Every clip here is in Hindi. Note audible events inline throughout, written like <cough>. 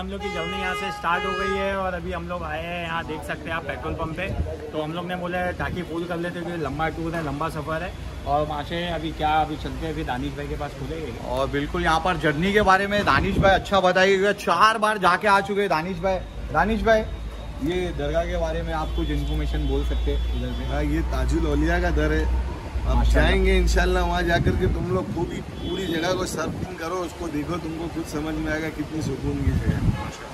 हम लोग की जर्नी यहाँ से स्टार्ट हो गई है और अभी हम लोग आए हैं यहाँ देख सकते हैं आप पेट्रोल पंप पे। तो हम लोग ने बोले टाकी फूल कर लेते क्योंकि लंबा टूर है लंबा सफ़र है। और वहाँ से अभी क्या अभी चलते हैं फिर दानिश भाई के पास खुलेंगे। और बिल्कुल यहाँ पर जर्नी के बारे में दानिश भाई अच्छा बताइएगा चार बार जाके आ चुके हैं दानिश भाई। दानिश भाई ये दरगाह के बारे में आप कुछ इन्फॉर्मेशन बोल सकते हैं? इधर से हाँ ये ताजुल औलिया का दर है। अब जाएँगे इंशाल्लाह वहाँ जाकर के तुम लोग पूरी पूरी जगह को सर्फिंग करो उसको देखो तुमको खुद समझ में आएगा कितनी सुकून की जगह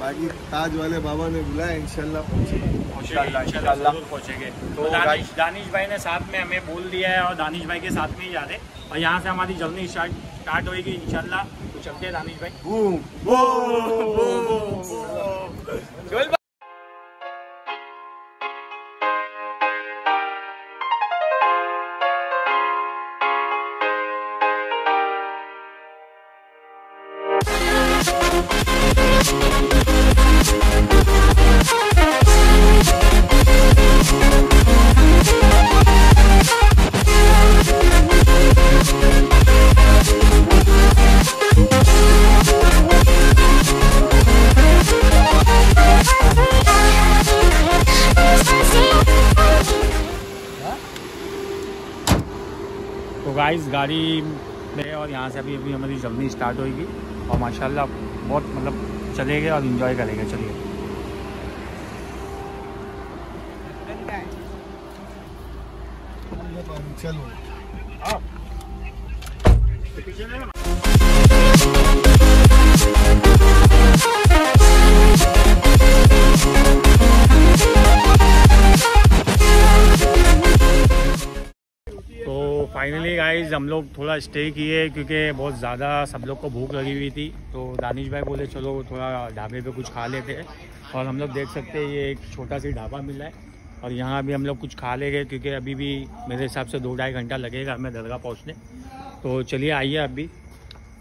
बाकी ताज वाले बाबा ने बुलाया इंशाल्लाह पहुँचेंगे पहुँचेंगे। तो तो दानिश दानिश भाई ने साथ में हमें बोल दिया है और दानिश भाई के साथ में ही जा रहे और यहाँ से हमारी जर्नी स्टार्ट स्टार्ट होगी इंशाल्लाह। तो चलते हैं दानिश भाई। <laughs> गाड़ी में और यहाँ से अभी अभी हमारी जर्नी स्टार्ट होगी और माशाल्लाह बहुत मतलब चलेंगे और इन्जॉय करेंगे। चलिए। चलो। गाइज़ हम लोग थोड़ा स्टे किए क्योंकि बहुत ज़्यादा सब लोग को भूख लगी हुई थी। तो दानिश भाई बोले, चलो, थोड़ा ढाबे पे कुछ खा लेते हैं। और हम लोग देख सकते हैं, ये एक छोटा सी ढाबा मिला है। और यहाँ भी हम लोग कुछ खा लेंगे क्योंकि अभी भी मेरे हिसाब से दो ढाई घंटा लगेगा हमें दरगाह पहुँचने। तो चलिए, आइए अभी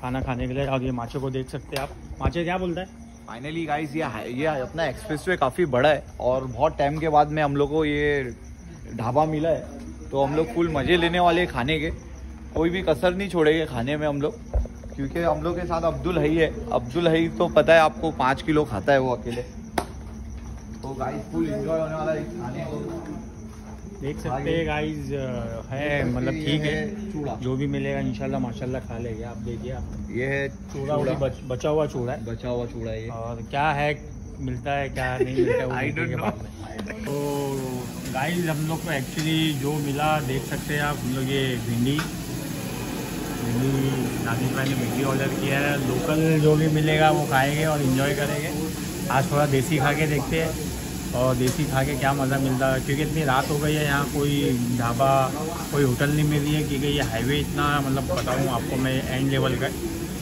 खाना खाने के लिए। और ये माचे को देख सकते हैं आप। माचे, क्या बोलता है? फाइनली गाइज़ ये ये अपना एक्सप्रेस वे काफ़ी बड़ा है और बहुत टाइम के बाद में हम लोग को ये ढाबा मिला है। तो हम लोग फुल मज़े लेने वाले खाने के। कोई भी कसर नहीं छोड़ेंगे खाने में हम लोग। क्योंकि हम लोग के साथ अब्दुल हई है। अब्दुल हई तो पता है आपको पाँच किलो खाता है वो अकेले। तो गाइस फुल एंजॉय होने वाला है खाने को देख सकते हैं गाइज़ है मतलब ठीक है। चूड़ा। जो भी मिलेगा इंशाल्लाह माशाल्लाह खा लेंगे आप देखिए आप। ये है चूड़ा बच, बचा हुआ चूड़ा है। बचा हुआ चूड़ा है और क्या है मिलता है क्या नहीं मिलता है <laughs> तो गाइस हम लोग को एक्चुअली जो मिला देख सकते हैं आप हम लोग ये भिंडी। भिंडी नादिश भाई ने भिंडी ऑर्डर किया है। लोकल जो भी मिलेगा वो खाएँगे और इन्जॉय करेंगे। आज थोड़ा देसी खा के देखते हैं और देसी खा के क्या मज़ा मिलता है। क्योंकि इतनी रात हो गई है यहाँ कोई ढाबा, कोई होटल नहीं मिल रही है क्योंकि ये हाईवे इतना मतलब बताऊँ आपको मैं एंड लेवल का।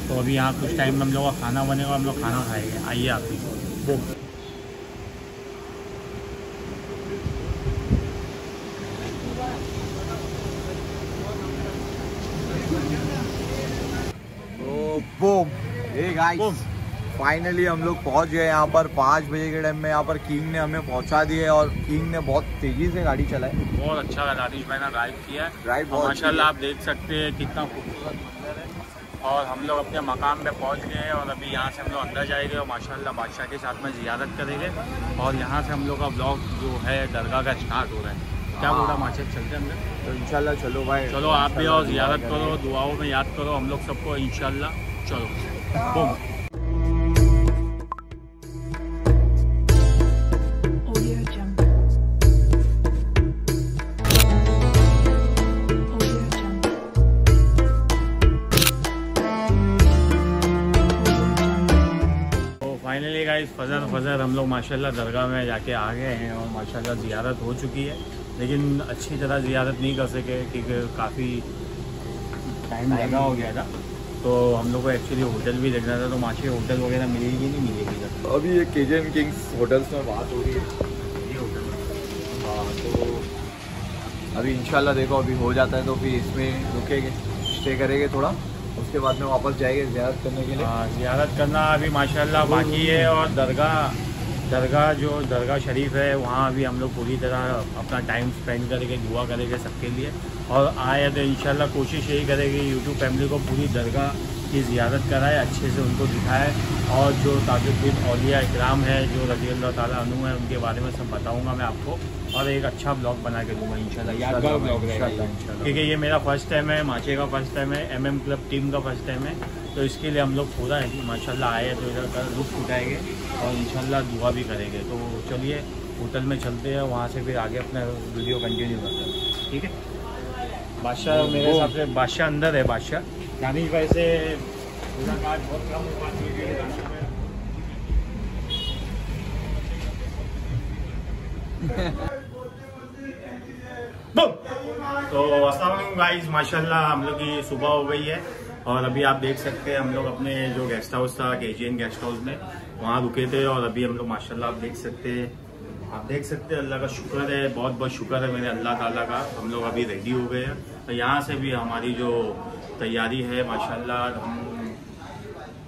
तो अभी यहाँ कुछ टाइम में हम लोग का खाना बनेगा हम लोग खाना खाएँगे। आइए आप भी वो तो बूम हे गाइस फाइनली हम लोग पहुँच गए यहाँ पर। पाँच बजे के टाइम में यहाँ पर किंग ने हमें पहुँचा दिए और किंग ने बहुत तेज़ी से गाड़ी चलाई। बहुत अच्छा दानिश भाई ने ड्राइव किया है। ड्राइव बहुत माशाल्लाह आप देख सकते हैं कितना खूबसूरत मंदिर है। और हम लोग अपने मकाम पे पहुँच गए हैं और अभी यहाँ से हम लोग अंदर जाएँगे और माशाल्लाह बादशाह के साथ में जियारत करेंगे। और यहाँ से हम लोग का ब्लॉग जो है दरगाह का स्टार्ट हो रहा है। क्या बोल रहा माशे चलते हैं अंदर तो इंशाल्लाह चलो भाई। चलो आप भी और जियारत करो दुआओं में याद करो हम लोग सबको इंशाल्लाह। चलो। बूम. तो फाइनली गाइस फजर फजर हम लोग माशाल्लाह दरगाह में जाके आ गए हैं और माशाल्लाह ज़ियारत हो चुकी है। लेकिन अच्छी तरह ज़ियारत नहीं कर सके क्योंकि काफ़ी टाइम लगा हो गया था। तो हम लोग को एक्चुअली होटल भी देखना था तो माशे होटल वगैरह मिलेगी नहीं मिलेगी अभी ये केजन किंग्स होटल्स में बात हो रही है। ये होटल हाँ तो अभी इंशाल्लाह देखो अभी हो जाता है तो फिर इसमें रुकेंगे स्टे करेंगे थोड़ा उसके बाद में वापस जाएँगे ज़्यारत करने के लिए। हाँ ज्यारत करना अभी माशाल्लाह बाकी है और दरगाह दरगाह जो दरगाह शरीफ है, वहाँ भी हम लोग पूरी तरह अपना टाइम स्पेंड करेंगे दुआ करेंगे सबके लिए। और आए तो इन कोशिश यही करेंगे यूट्यूब फैमिली को पूरी दरगाह की ज़ियारत कराए अच्छे से उनको दिखाए। और जो ताजुद्दीन औलिया इकराम है जो रज़ी अल्लाह ताला अनु है उनके बारे में सब बताऊँगा मैं आपको। और एक अच्छा ब्लॉग बना के दूँगा इंशाल्लाह। यादगार ब्लॉग रहेगा। क्योंकि ये मेरा फ़र्स्ट टाइम है माचे का फ़र्स्ट टाइम है एमएम क्लब टीम का फ़र्स्ट टाइम है। तो इसके लिए हम लोग पूरा है माशाल्लाह आए तो इधर का लुत्फ उठाएँगे और इंशाल्लाह दुआ भी करेंगे। तो चलिए होटल में चलते हैं वहाँ से फिर आगे अपना वीडियो कंटिन्यू करते हैं। ठीक है? बादशाह मेरे हिसाब से बादशाह अंदर है बादशाह। दानिश भाई से मुलाकात बहुत कम हो पाती है तो अस्सलाम गाइस माशाल्लाह, हम लोग की सुबह हो गई है। और अभी आप देख सकते हैं, हम लोग अपने जो गेस्ट हाउस था केजीएन गेस्ट हाउस में, वहाँ रुके थे। और अभी हम लोग माशाल्लाह, आप देख सकते हैं, आप देख सकते हैं, अल्लाह का शुक्र है बहुत बहुत शुक्र है मेरे अल्लाह ताला का। हम लोग अभी रेडी हो गए हैं। तो यहाँ से भी हमारी जो तैयारी है माशाल्लाह हम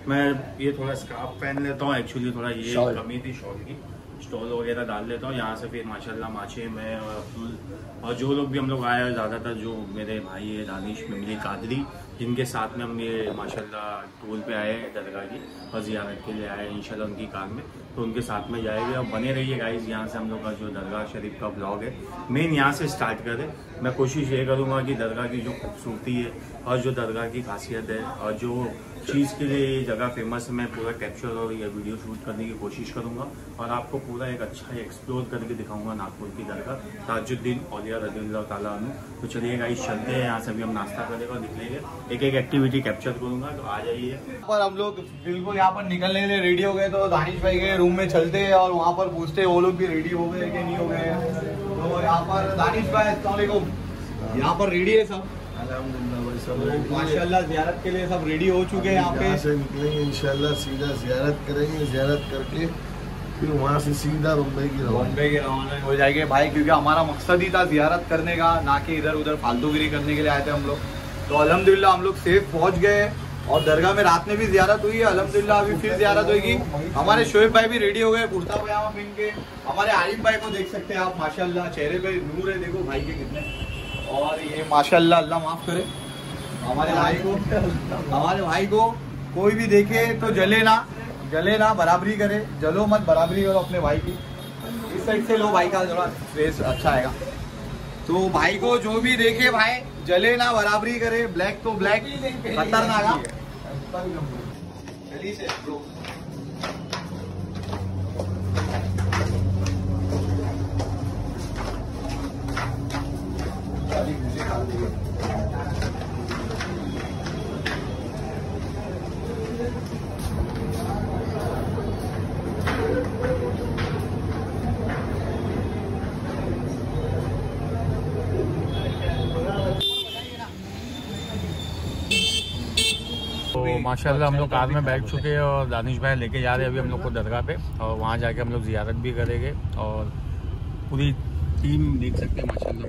मैं ये थोड़ा स्क्राफ पहन लेता हूँ एक्चुअली थोड़ा ये कमी थी शॉल की। स्टॉल वगैरह डाल लेता हूँ यहाँ से फिर माशाल्लाह माचे में और अब्दुल और जो लोग भी हम लोग आए हैं ज़्यादातर जो मेरे भाई है दानिश मिमली कादरी जिनके साथ में हम ये माशाल्लाह टूल पे आए हैं दरगाह की और जियारत के लिए आए हैं इंशाल्लाह उनकी कार में। तो उनके साथ में जाएँगे और बने रहिए गाइज़ यहाँ से हम लोग का जो दरगाह शरीफ का ब्लॉग है मेन यहाँ से स्टार्ट करें मैं कोशिश ये करूँगा कि दरगाह की जो खूबसूरती है और जो दरगाह की खासियत है और जो चीज़ के लिए ये जगह फ़ेमस है मैं पूरा कैप्चर और या वीडियो शूट करने की कोशिश करूँगा और आपको पूरा एक अच्छा एक्सप्लोर करके दिखाऊँगा नागपुर की दरगाह ताजुद्दीन औलिया रज़ी ताला तो चलिए गाइस चलते हैं यहाँ से भी हम नाश्ता करेंगे और निकलेंगे। एक एक एक्टिविटी कैप्चर करूँगा तो आ जाइए। पर हम लोग बिल्कुल यहाँ पर निकलने के लिए रेडी हो गए तो दानिश भाई के रूम में चलते हैं और वहाँ पर पूछते हैं वो लोग भी रेडी हो गए कि नहीं हो गए? तो यहाँ पर दानिश भाई अस्सलाम यहाँ पर रेडी है सब। अल्हम्दुलिल्लाह। माशाल्लाह जियारत के लिए सब रेडी हो चुके हैं यहाँ पे से निकलेंगे इंशाल्लाह सीधा जियारत करेंगे जियारत करके फिर वहाँ से सीधा बम्बई की रवाना। बॉम्बे के रवाना हो जाएँगे भाई क्योंकि हमारा मकसद ही था जियारत करने का ना कि इधर उधर फालतूगिरी करने के लिए आए थे हम लोग। तो अल्हम्दुलिल्लाह हम लोग सेफ़ पहुँच गए और दरगाह में रात में भी जियारत हुई है अल्हम्दुलिल्लाह अभी फिर जियारत होगी। हमारे शोएब भाई भी रेडी हो गए कुर्ता पजामा पहन के। हमारे आरिफ भाई को देख सकते हैं आप माशाल्लाह चेहरे पे नूर है देखो भाई के कितने। और ये माशाल्लाह अल्लाह माफ़ करे। हमारे भाई को, हमारे भाई को कोई भी देखे तो जले ना जले ना, बराबरी करे, जलो मत, बराबरी करो अपने भाई की। इस साइड से लो भाई का थोड़ा फेस अच्छा आएगा। तो भाई को जो भी देखे भाई, जले ना, बराबरी करे ब्लैक तो ब्लैक खतरनाक bro। तो माशाल्लाह हम लोग कार में बैठ चुके हैं और दानिश भाई लेके जा रहे हैं अभी हम लोग को दरगाह पे और वहाँ जाके हम लोग जियारत भी करेंगे और पूरी टीम देख सकते हैं माशाल्लाह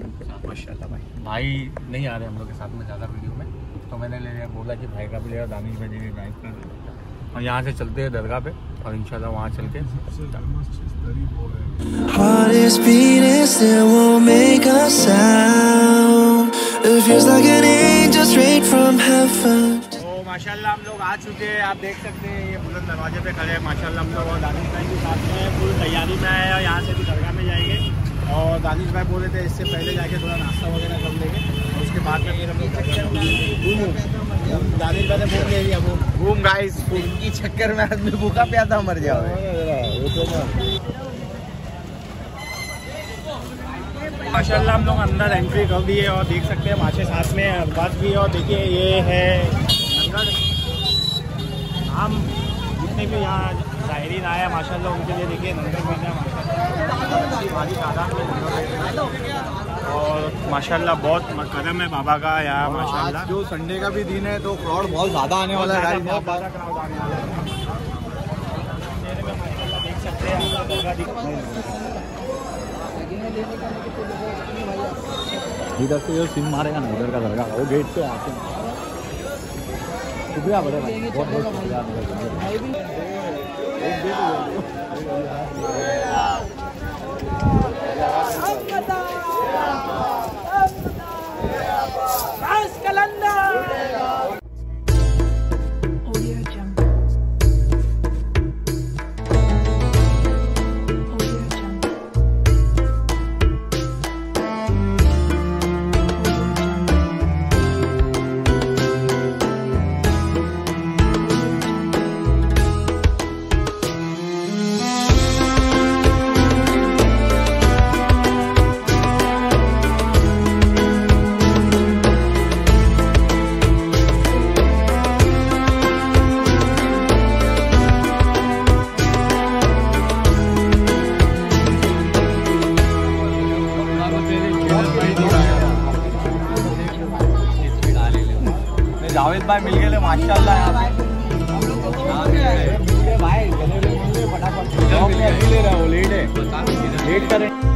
माशाल्लाह भाई भाई नहीं आ रहे हम लोग के साथ में ज़्यादा वीडियो में तो मैंने ले लिया बोला कि भाई का भी लेगा दानिश भाई जी ड्राइव कर और यहाँ से चलते हैं दरगाह पे और इंशाल्लाह वहाँ चल के. It feels like an angel straight from heaven. तो माशाल्लाह हम लोग आ चुके हैं आप देख सकते हैं ये बुलंद दरवाजे पे खड़े हैं। माशाल्लाह हम लोग और दानिश भाई के साथ में पूरी तैयारी में आए और यहाँ से भी दरगाह में जाएँगे। और दानिश भाई बोल रहे थे इससे पहले जाके थोड़ा नाश्ता वगैरह कर लेंगे। और उसके बाद में फिर हम लोग दानिश भाई ने बोल दिया अब घूम गाइस इनकी चक्कर में आदमी भूखा प्यासा मर जाओ माशाल्लाह हम लोग अंदर एंट्री कर दिए और देख सकते हैं माशे साथ में अरबाज भी और देखिए ये है हम जितने भी यहाँ शायरीन आए हैं माशाल्लाह उनके लिए देखिए लंगर मिल रहा है भारी तादाद में मिल और माशाल्लाह बहुत कदम है बाबा का यहाँ माशाल्लाह। जो संडे का भी दिन है तो क्राउड बहुत ज़्यादा आने वाला है देख सकते इधर से जो सिम मारेगा ना उधर का दरगाह वो गेट पे आते हैं। शुक्रिया बड़े भाई। बहुत बहुत शुक्रिया मेरे भाई मिल गए माशाल्लाह यहाँ पे मिल गए। भाई फटाफट। ले रहा हूँ लेट है। लेट करें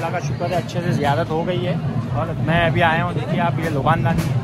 अल्लाह का शुक्र है, अच्छे से ज़्यारत हो गई है। और मैं अभी आया हूँ, देखिए आप, ये लोबानदानी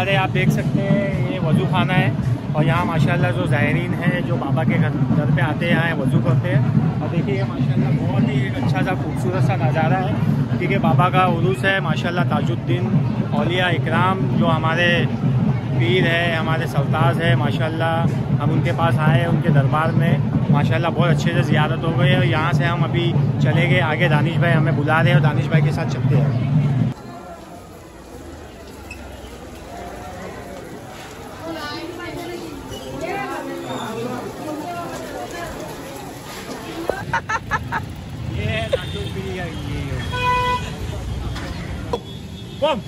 अरे, आप देख सकते हैं, ये वज़ू खाना है। और यहाँ माशाल्लाह जो ज़ायरीन हैं, जो बाबा के घर घर पे आते हैं यहाँ वज़ू करते हैं। और देखिए ये माशाल्लाह बहुत ही एक अच्छा सा खूबसूरत सा नज़ारा है। क्योंकि बाबा का उरूस है, माशाल्लाह ताजुद्दीन, औलिया इकराम, जो हमारे पीर है, हमारे सरताज है, माशाल्लाह। हम उनके पास आए उनके दरबार में। माशाल्लाह बहुत अच्छे से ज़ियारत हो गई है और यहाँ से हम अभी चले गए। आगे दानिश भाई हमें बुला रहे हैं और दानिश भाई के साथ चलते हैं ये है नाटू पीरी का ये बम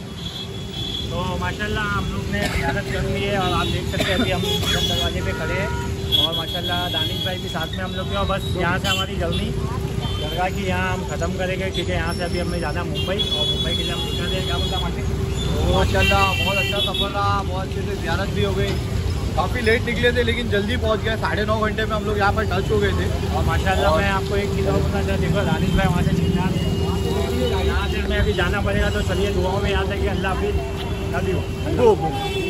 तो माशाल्लाह हम लोग ने ज़्यारत कर ली है और आप देख सकते हैं अभी हम एकदम दरवाजे पे खड़े हैं। और माशाल्लाह दानिश भाई भी साथ में हम लोग के और बस यहाँ से हमारी जर्नी दरगाह की यहाँ हम ख़त्म करेंगे क्योंकि यहाँ से अभी हमें जाना है मुंबई। और मुंबई के लिए हम निकल रहे हैं क्या बोलता मार्केट माशाल्लाह बहुत अच्छा सफ़र रहा बहुत अच्छे से ज्यारत भी हो गई। काफ़ी लेट निकले थे लेकिन जल्दी पहुँच गए। साढ़े नौ घंटे में हम लोग यहाँ पर टच हो गए थे। और माशाल्लाह मैं आपको एक चीज़ और बताना चाहता देखो दानिश भाई वहाँ से चिल्ला यहाँ से हमें अभी जाना पड़ेगा तो चलिए दुआओं में याद है कि अल्लाह हाफिज़। लव यू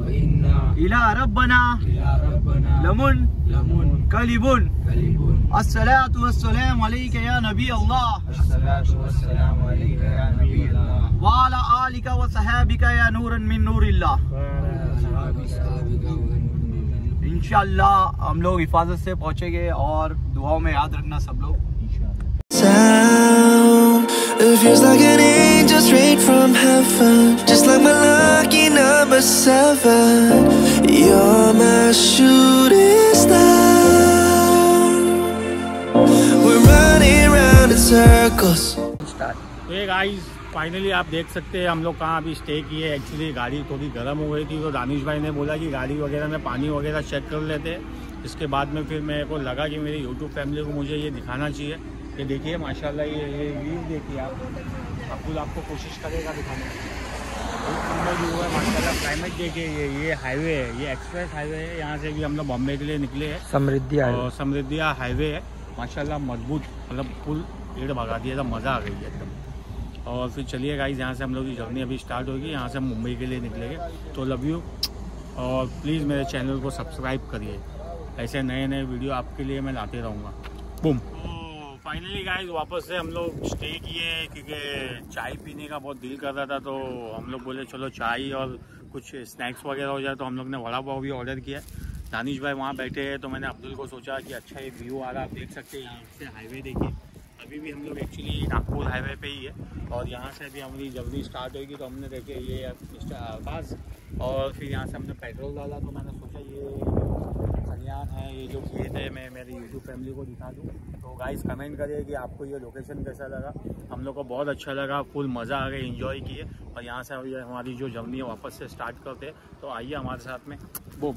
वमा कुन्ना लहुल मुकरिनीन व इन्ना इला रब्बना लमुन कलिबुन अस्सलातु वस्सलामु अलैका या नबी अल्लाह वाला आलिका व सहाबिका या नूरन मिन नूरिल्लाह इंशाल्लाह हम लोग हिफाजत से पहुँचेंगे और दुआओं में याद रखना सब लोग. It feels like an angel straight from heaven. Just like my lucky number seven. You're my shooting star. We're running round in circles. तो ये गाइस फाइनली आप देख सकते हैं हम लोग कहाँ अभी स्टे किए एक्चुअली गाड़ी थोड़ी गर्म हो गई थी तो दानिश भाई ने बोला कि गाड़ी वगैरह में पानी वगैरह चेक कर लेते इसके बाद में फिर मेरे को लगा कि मेरी यूट्यूब फैमिली को मुझे ये दिखाना चाहिए ये देखिए माशाल्लाह ये ये व्यू देखिए आप। अब्दुल आपको कोशिश करेगा दिखाने बहुत सुंदर व्यू है माशाल्लाह क्लाइमेट देखिए ये ये हाईवे है ये एक्सप्रेस हाईवे है। यहाँ से भी हम लोग बॉम्बे के लिए निकले हैं। समृद्धि और समृद्धिया हाईवे है। माशाल्लाह मज़बूत मतलब फुल पेड़ भगा दिया था मज़ा आ गई है एकदम। और फिर चलिए गाइस यहाँ से हम लोग की जर्नी अभी स्टार्ट होगी। यहाँ से हम मुंबई के लिए निकलेंगे। तो लव यू और प्लीज़ मेरे चैनल को सब्सक्राइब करिए। ऐसे नए नए वीडियो आपके लिए मैं लाते रहूँगा। बुम फाइनली गाइस वापस से हम लोग स्टे किए क्योंकि चाय पीने का बहुत दिल कर रहा था तो हम लोग बोले, चलो चाय और कुछ स्नैक्स वगैरह हो जाए तो हम लोग ने वड़ा पाव भी ऑर्डर किया दानिश भाई वहाँ बैठे हैं तो मैंने अब्दुल को सोचा कि अच्छा ये व्यू आ रहा, आप देख सकते हैं, यहाँ से हाईवे देखिए। अभी भी हम लोग एक्चुअली नागपुर हाईवे पे ही है और यहाँ से अभी हमारी जर्नी स्टार्ट होगी तो हमने देखे ये अरबाज और फिर यहाँ से हमने पेट्रोल डाला तो मैंने सोचा ये खलियान है, ये जो खेत है, मैं मेरी यूट्यूब फैमिली को दिखा दूँ। तो गाइस कमेंट करिए कि आपको ये लोकेशन कैसा लगा। हम लोग को बहुत अच्छा लगा फुल मज़ा आ गया इन्जॉय किए। और यहाँ से ये हमारी जो जर्नी है, वापस से स्टार्ट करते तो आइए हमारे साथ में वो